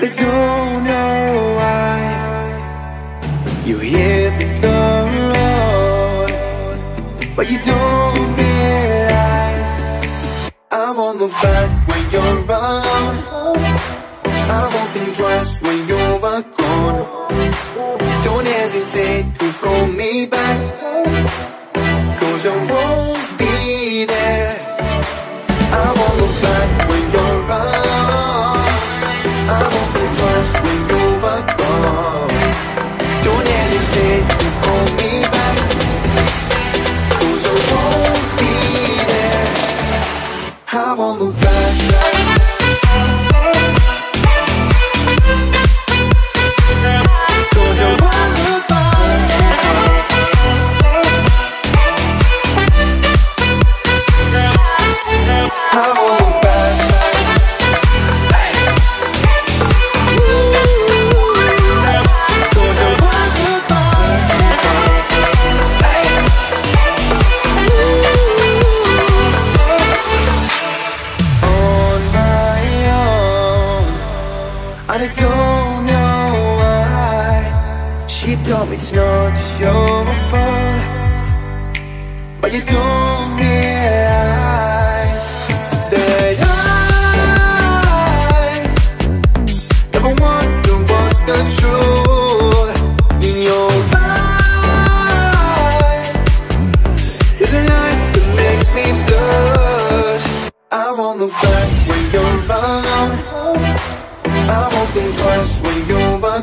don't know why You hit the road. But you don't realize I won't look back when you're around I won't think twice when you're gone Don't hesitate to call me back. Cause I I won't She told me it's not your fault But you don't realize That I Never wonder what's the truth In your eyes. There's a light that makes me blush. I won't look back when you're around I won't think twice when you're gone